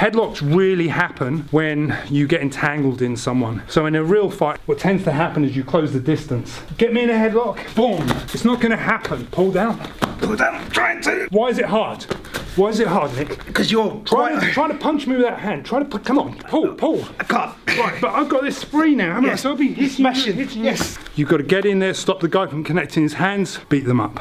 Headlocks really happen when you get entangled in someone. So in a real fight, what tends to happen is you close the distance. Get me in a headlock, boom. It's not gonna happen. Pull down. Pull down, I'm trying to. Why is it hard? Why is it hard, Nick? Because you're trying to, trying to punch me with that hand. Try to put, come on, pull, pull. I can't. Right, but I've got this spree now, haven't I? So I'll be hitting Smashing. Hitting, hitting Yes. You've got to get in there, stop the guy from connecting his hands, beat them up.